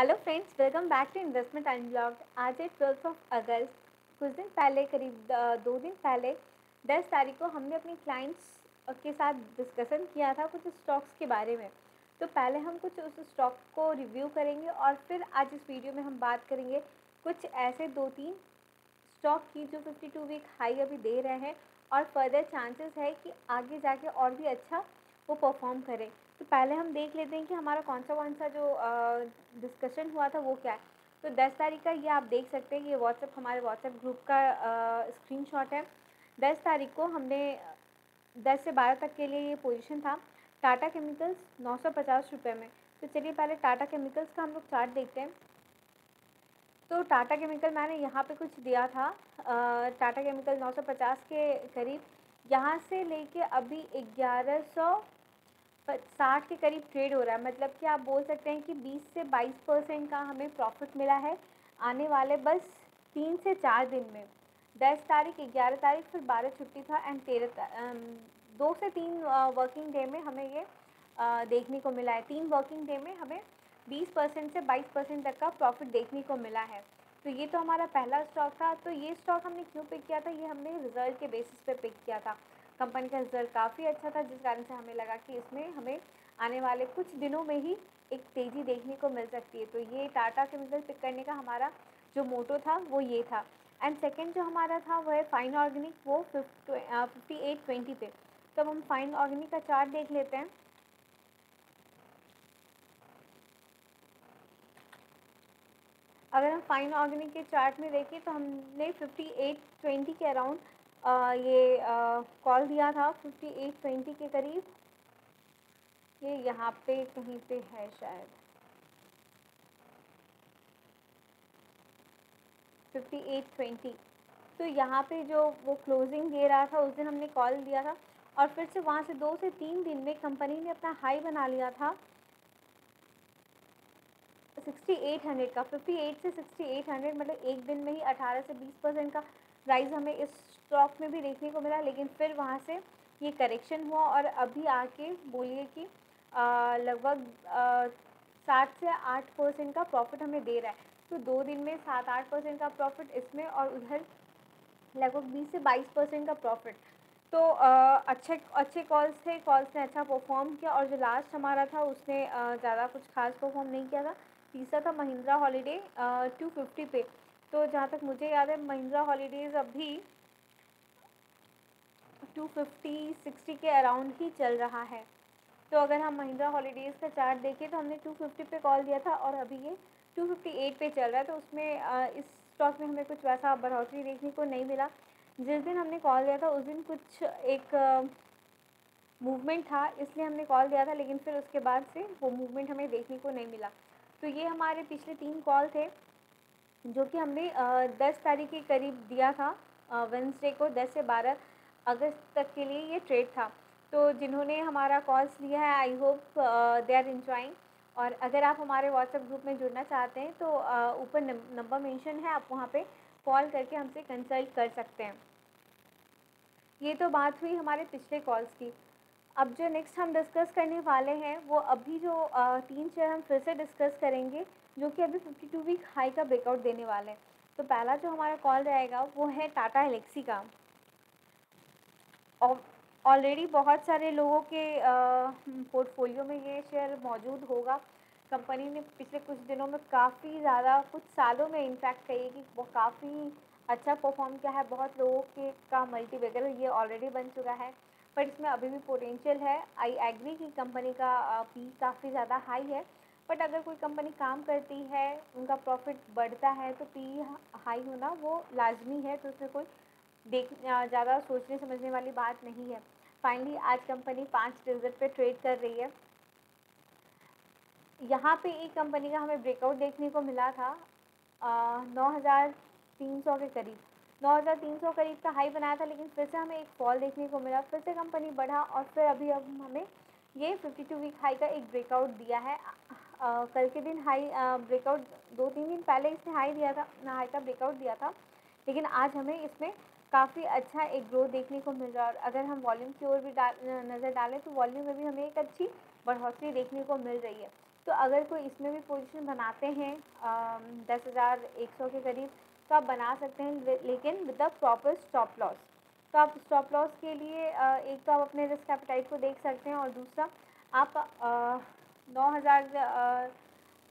Hello friends welcome back to investment unlocked आज है twelfth of अगस्त कुछ दिन पहले, करीब दो दिन पहले, दस तारीख को हमने अपनी क्लाइंट्स के साथ डिस्कशन किया था कुछ स्टॉक्स के बारे में। तो पहले हम कुछ उस स्टॉक को रिव्यू करेंगे और फिर आज इस वीडियो में हम बात करेंगे कुछ ऐसे दो तीन स्टॉक की जो फिफ्टी टू वीक हाई अभी दे रहे हैं और फर्दर चांसेस है कि आगे जाके और भी अच्छा वो परफॉर्म करें। तो पहले हम देख लेते हैं कि हमारा कौन सा कौन सा जो डिस्कशन हुआ था वो क्या है। तो दस तारीख का ये आप देख सकते हैं ये व्हाट्सएप हमारे व्हाट्सएप ग्रुप का स्क्रीनशॉट है। दस तारीख को हमने दस से बारह तक के लिए ये पोजीशन था। टाटा केमिकल्स नौ सौ पचास रुपये में। तो चलिए पहले टाटा केमिकल्स का हम लोग चार्ट देखते हैं। तो टाटा केमिकल मैंने यहाँ पे कुछ दिया था। टाटा केमिकल नौ सौ पचास के करीब। यहाँ से लेके अभी ग्यारह सौ साठ के करीब ट्रेड हो रहा है। मतलब कि आप बोल सकते हैं कि बीस से बाईस परसेंट का हमें प्रॉफिट मिला है आने वाले बस तीन से चार दिन में। दस तारीख, ग्यारह तारीख, फिर बारह छुट्टी था एंड तेरह दो से तीन वर्किंग डे में हमें ये देखने को मिला है। तीन वर्किंग डे में हमें बीस परसेंट से बाईस परसेंट तक का प्रॉफिट देखने को मिला है। तो ये तो हमारा पहला स्टॉक था। तो ये स्टॉक हमने क्यों पिक किया था? ये हमने रिज़ल्ट के बेसिस पे पिक किया था। कंपनी का रिज़ल्ट काफ़ी अच्छा था, जिस कारण से हमें लगा कि इसमें हमें आने वाले कुछ दिनों में ही एक तेज़ी देखने को मिल सकती है। तो ये टाटा केमिकल पिक करने का हमारा जो मोटो था, वो ये था। एंड सेकेंड जो हमारा था, वो है फाइन ऑर्गेनिक, वो फिफ्टी एट ट्वेंटी पे। तो हम फाइन ऑर्गेनिक का चार्ट देख लेते हैं। अगर हम फाइन ऑर्गेनिक के चार्ट में देखें तो हमने फिफ्टी एट ट्वेंटी के अराउंड ये कॉल दिया था फिफ्टी एट ट्वेंटी के करीब। ये यहाँ पे कहीं पे है शायद। फिफ्टी एट ट्वेंटी तो यहाँ पे जो वो क्लोजिंग दे रहा था, उस दिन हमने कॉल दिया था और फिर से वहाँ से दो से तीन दिन में कंपनी ने अपना हाई बना लिया था। सिक्सटी एट हंड्रेड का फिफ्टी एट से सिक्सटी एट हंड्रेड मतलब एक दिन में ही अठारह से बीस परसेंट का प्राइस हमें इस स्टॉक में भी देखने को मिला लेकिन फिर वहाँ से ये करेक्शन हुआ और अभी आके बोलिए कि लगभग सात से आठ परसेंट का प्रॉफिट हमें दे रहा है। तो दो दिन में सात आठ परसेंट का प्रॉफिट इसमें और उधर लगभग बीस से बाईस परसेंट का प्रॉफिट तो आ, अच्छे अच्छे कॉल्स थे कॉल्स ने अच्छा परफॉर्म किया और जो लास्ट हमारा था उसने ज़्यादा कुछ खास परफॉर्म नहीं किया था। तीसरा था महिंद्रा हॉलीडे टू फिफ्टी पे। तो जहाँ तक मुझे याद है, महिंद्रा हॉलीडेज़ अभी टू फिफ्टी सिक्सटी के अराउंड ही चल रहा है। तो अगर हम महिंद्रा हॉलीडेज़ का चार्ट देखें तो हमने टू फिफ्टी पे कॉल दिया था और अभी ये टू फिफ्टी एट पे चल रहा है। तो उसमें इस स्टॉक में हमें कुछ वैसा बढ़ोतरी देखने को नहीं मिला। जिस दिन हमने कॉल दिया था, उस दिन कुछ एक मूवमेंट था, इसलिए हमने कॉल दिया था, लेकिन फिर उसके बाद से वो मूवमेंट हमें देखने को नहीं मिला। तो ये हमारे पिछले तीन कॉल थे। जो कि हमने दस तारीख के करीब दिया था वेंसडे को दस से बारह अगस्त तक के लिए ये ट्रेड था। तो जिन्होंने हमारा कॉल्स लिया है I hope they are enjoying और अगर आप हमारे व्हाट्सएप ग्रुप में जुड़ना चाहते हैं तो ऊपर नंबर मेंशन है, आप वहाँ पे कॉल करके हमसे कंसल्ट कर सकते हैं। ये तो बात हुई हमारे पिछले कॉल्स की। अब जो नेक्स्ट हम डिस्कस करने वाले हैं, वो अभी जो तीन शेयर हम फिर से डिस्कस करेंगे, जो कि अभी फिफ्टी टू वीक हाई का ब्रेकआउट देने वाले हैं। तो पहला जो हमारा कॉल रहेगा, वो है टाटा एलेक्सी का। ऑलरेडी बहुत सारे लोगों के पोर्टफोलियो में ये शेयर मौजूद होगा। कंपनी ने पिछले कुछ दिनों में काफ़ी ज़्यादा, कुछ सालों में इनफैक्ट कहिए कि वो काफ़ी अच्छा परफॉर्म किया है। बहुत लोगों के का मल्टी वगैरह ये ऑलरेडी बन चुका है। पर इसमें अभी भी पोटेंशियल है। आई एग्री कि कंपनी का पी काफ़ी ज़्यादा हाई है। बट अगर कोई कंपनी काम करती है, उनका प्रॉफिट बढ़ता है तो पी हाई होना वो लाजमी है तो उसमें कोई देख ज़्यादा सोचने समझने वाली बात नहीं है। फाइनली आज कंपनी पाँच डिजिट पे ट्रेड कर रही है। यहाँ पे एक कंपनी का हमें ब्रेकआउट देखने को मिला था नौ हज़ार तीन सौ के करीब। नौ हज़ार तीन सौ करीब का हाई बनाया था लेकिन फिर से हमें एक फॉल देखने को मिला। फिर से कंपनी बढ़ा और फिर अभी अब हमें ये फिफ्टी टू वीक हाई का एक ब्रेकआउट दिया है। आ, कल के दिन हाई ब्रेकआउट दो तीन दिन पहले इसने हाई दिया था हाई का ब्रेकआउट दिया था लेकिन आज हमें इसमें काफ़ी अच्छा एक ग्रोथ देखने को मिल रहा है। और अगर हम वॉल्यूम की ओर भी डाल नज़र डालें तो वॉल्यूम में भी हमें एक अच्छी बढ़ोतरी देखने को मिल रही है। तो अगर कोई इसमें भी पोजीशन बनाते हैं दस हज़ार एक सौ के करीब तो आप बना सकते हैं लेकिन with the proper stop loss तो आप स्टॉप लॉस के लिए एक तो आप अपने रिस्क एपेटाइट को देख सकते हैं और दूसरा, आप नौ हज़ार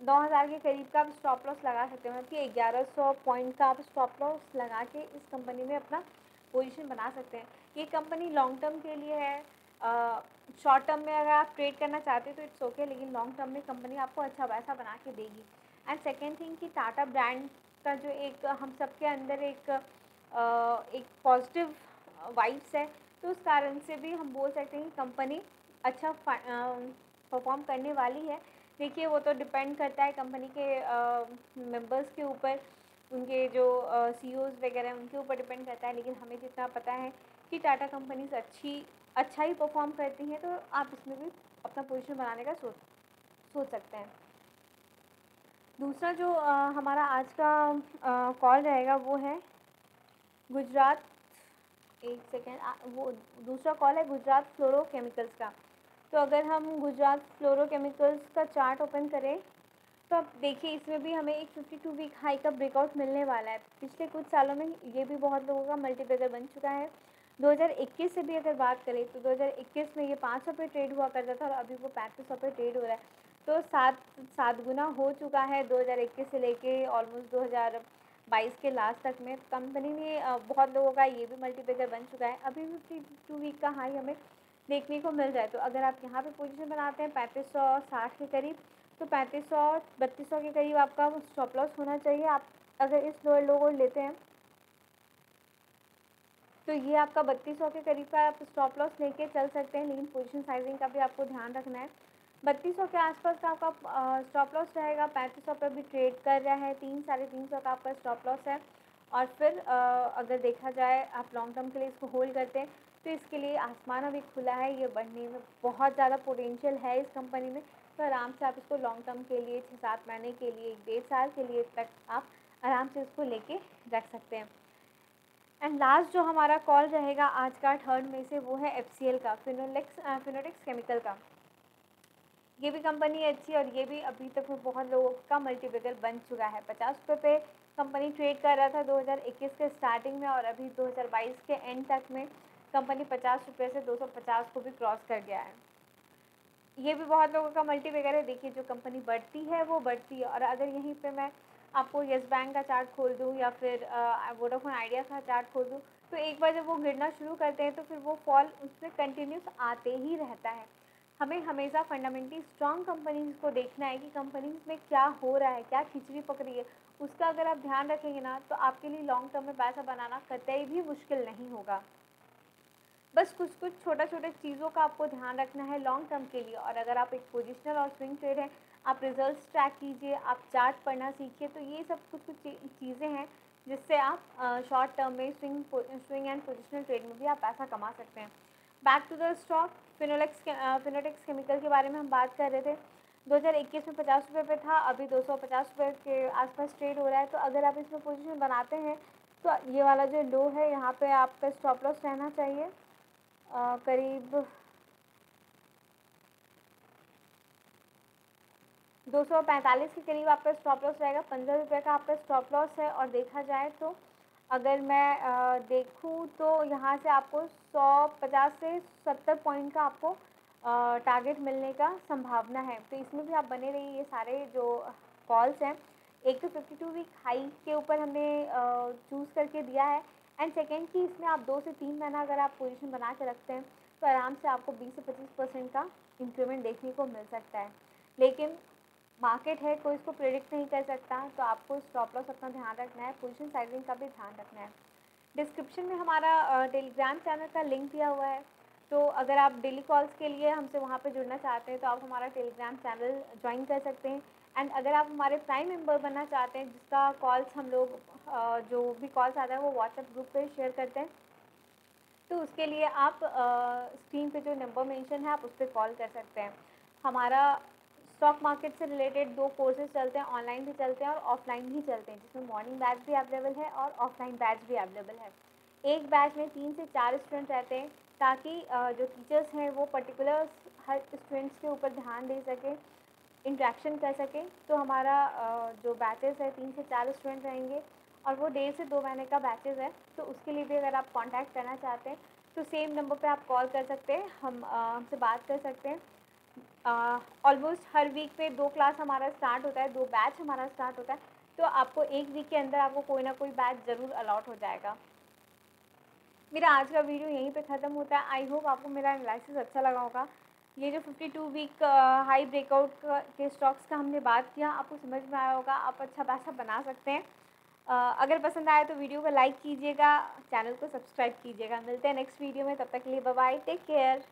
नौ हज़ार के करीब का आप स्टॉप लॉस लगा सकते हैं। मतलब कि ग्यारह सौ पॉइंट का आप स्टॉप लॉस लगा के इस कंपनी में अपना पोजीशन बना सकते हैं। ये कंपनी लॉन्ग टर्म के लिए है। शॉर्ट टर्म में अगर आप ट्रेड करना चाहते हैं तो इट्स ओके लेकिन लॉन्ग टर्म में कंपनी आपको अच्छा पैसा बना के देगी। एंड सेकेंड थिंग कि टाटा ब्रांड का जो एक, हम सबके अंदर एक एक पॉजिटिव वाइब्स है तो उस कारण से भी हम बोल सकते हैं कि कंपनी अच्छा परफॉर्म करने वाली है। देखिए, वो तो डिपेंड करता है कंपनी के मेंबर्स के ऊपर, उनके जो सी e वगैरह, उनके ऊपर डिपेंड करता है। लेकिन हमें जितना पता है कि टाटा कंपनीज़ अच्छी अच्छा ही परफॉर्म करती हैं तो आप इसमें भी अपना पोजीशन बनाने का सोच सोच सकते हैं। दूसरा जो आ, हमारा आज का कॉल रहेगा वो है गुजरात एक सेकेंड वो दूसरा कॉल है गुजरात फ्लोरो केमिकल्स का। तो अगर हम गुजरात फ्लोरो केमिकल्स का चार्ट ओपन करें तो आप देखिए इसमें भी हमें एक फिफ्टी टू वीक हाई का ब्रेकआउट मिलने वाला है। पिछले कुछ सालों में ये भी बहुत लोगों का मल्टीपेगर बन चुका है। 2021 से भी अगर बात करें तो 2021 में ये पाँच सौ पे ट्रेड हुआ करता था और अभी वो पैंतीस सौ पे ट्रेड हो रहा है। तो सात सात गुना हो चुका है 2021 से लेके ऑलमोस्ट 2022 के लास्ट तक में। कंपनी ने बहुत लोगों का ये भी मल्टीपेगर बन चुका है। अभी फिफ्टी टू वीक का हाई हमें देखने को मिल जाए तो अगर आप यहाँ पे पोजीशन बनाते हैं पैंतीस सौ साठ के करीब तो पैंतीस सौ, बत्तीस सौ के करीब आपका स्टॉप लॉस होना चाहिए। आप अगर इस लोअर लो को लेते हैं तो ये आपका बत्तीस सौ के करीब का आप स्टॉप लॉस लेके चल सकते हैं। लेकिन पोजीशन साइजिंग का भी आपको ध्यान रखना है। बत्तीस सौ के आसपास का आपका स्टॉप लॉस रहेगा। पैंतीस सौ पर भी ट्रेड कर रहा है। तीन, साढ़े तीन सौ का आपका स्टॉप लॉस है। और फिर अगर देखा जाए, आप लॉन्ग टर्म के लिए इसको होल्ड करते हैं तो इसके लिए आसमान अभी खुला है। ये बढ़ने में बहुत ज़्यादा पोटेंशियल है इस कंपनी में। तो आराम से आप इसको लॉन्ग टर्म के लिए छः सात महीने के लिए, एक, डेढ़ साल के लिए तक आप आराम से इसको लेके रख सकते हैं। एंड लास्ट जो हमारा कॉल रहेगा आज का थर्ड में से वो है FCL का फिनोलेक्स फिनोटिक्स केमिकल का। ये भी कंपनी अच्छी और ये भी अभी तक में बहुत लोगों का मल्टीपेगर बन चुका है। पचास रुपये पे कंपनी ट्रेड कर रहा था 2021 के स्टार्टिंग में और अभी 2022 के एंड तक में कंपनी पचास रुपये से 250 को भी क्रॉस कर गया है। ये भी बहुत लोगों का मल्टीपेगर है। देखिए, जो कंपनी बढ़ती है, वो बढ़ती है। और अगर यहीं पर मैं आपको येस बैंक का चार्ट खोल दूँ या फिर वोडाफोन आइडिया का चार्ट खोल दूँ तो एक बार जब वो गिरना शुरू करते हैं तो फिर वो फॉल उसमें कंटिन्यूस आते ही रहता है। हमें हमेशा फंडामेंटली स्ट्रॉन्ग कंपनीज़ को देखना है कि कंपनीज़ में क्या हो रहा है, क्या खिचड़ी पक रही है। उसका अगर आप ध्यान रखेंगे ना तो आपके लिए लॉन्ग टर्म में पैसा बनाना कतई भी मुश्किल नहीं होगा। बस कुछ कुछ छोटा छोटे चीज़ों का आपको ध्यान रखना है लॉन्ग टर्म के लिए। और अगर आप एक पोजिशनल और स्विंग ट्रेड हैं, आप रिज़ल्ट ट्रैक कीजिए, आप चार्ट पढ़ना सीखिए तो ये सब कुछ कुछ चीज़ें हैं जिससे आप शॉर्ट टर्म में swing swing and positional trade में भी आप पैसा कमा सकते हैं। Back to the stock Finolex Finotex chemical के बारे में हम बात कर रहे थे। 2021 में पचास रुपये पे था अभी दो सौ पचास रुपये के आसपास ट्रेड हो रहा है। तो अगर आप इसमें पोजीशन बनाते हैं तो ये वाला जो लो है यहाँ पे आपका स्टॉप लॉस रहना चाहिए। आ, करीब दो सौ पैंतालीस के करीब आपका स्टॉप लॉस रहेगा। पंद्रह रुपये का आपका स्टॉप लॉस है और देखा जाए तो अगर मैं देखूँ तो यहाँ से आपको सौ पचास से सत्तर पॉइंट का आपको टारगेट मिलने का संभावना है। तो इसमें भी आप बने रहिए, ये सारे जो कॉल्स हैं, एक तो फिफ्टी टू वीक हाई के ऊपर हमने चूज़ करके दिया है। एंड सेकेंड कि इसमें आप दो से तीन महीना अगर आप पोजीशन बना के रखते हैं तो आराम से आपको बीस से पच्चीस परसेंट का इंक्रीमेंट देखने को मिल सकता है। लेकिन मार्केट है, कोई इसको प्रिडिक्ट नहीं कर सकता तो आपको स्टॉप लॉस अपना ध्यान रखना है पोजीशन साइजिंग का भी ध्यान रखना है। डिस्क्रिप्शन में हमारा टेलीग्राम चैनल का लिंक दिया हुआ है तो अगर आप डेली कॉल्स के लिए हमसे वहाँ पर जुड़ना चाहते हैं तो आप हमारा टेलीग्राम चैनल ज्वाइन कर सकते हैं। एंड अगर आप हमारे प्राइम मेंबर बनना चाहते हैं, जिसका कॉल्स हम लोग जो भी कॉल्स आता है, वो व्हाट्सएप ग्रुप पे शेयर करते हैं तो उसके लिए आप स्क्रीन पे जो नंबर मेंशन है, आप उस पर कॉल कर सकते हैं। हमारा स्टॉक मार्केट से रिलेटेड दो कोर्सेज चलते हैं ऑनलाइन भी चलते हैं और ऑफलाइन भी चलते हैं, जिसमें मॉर्निंग बैच भी अवेलेबल है और ऑफलाइन बैच भी अवेलेबल है। एक बैच में तीन से चार स्टूडेंट रहते हैं, ताकि जो टीचर्स हैं वो पर्टिकुलर हर स्टूडेंट्स के ऊपर ध्यान दे सकें इंट्रैक्शन कर सकें। तो हमारा जो बैचेस है, तीन से चार स्टूडेंट रहेंगे और वो डेढ़ से दो महीने का बैचेस है। तो उसके लिए भी अगर आप कांटेक्ट करना चाहते हैं तो सेम नंबर पे आप कॉल कर सकते हैं, हम हमसे बात कर सकते हैं। ऑलमोस्ट हर वीक पे दो क्लास हमारा स्टार्ट होता है दो बैच हमारा स्टार्ट होता है तो आपको एक वीक के अंदर आपको कोई ना कोई बैच ज़रूर अलॉट हो जाएगा। मेरा आज का वीडियो यहीं पे ख़त्म होता है। आई होप आपको मेरा एनालिसिस अच्छा लगा होगा। ये जो 52 वीक हाई ब्रेकआउट के स्टॉक्स का हमने बात किया आपको समझ में आया होगा आप अच्छा पैसा बना सकते हैं। uh, अगर पसंद आए तो वीडियो को लाइक कीजिएगा चैनल को सब्सक्राइब कीजिएगा। मिलते हैं नेक्स्ट वीडियो में तब तक के लिए बाय टेक केयर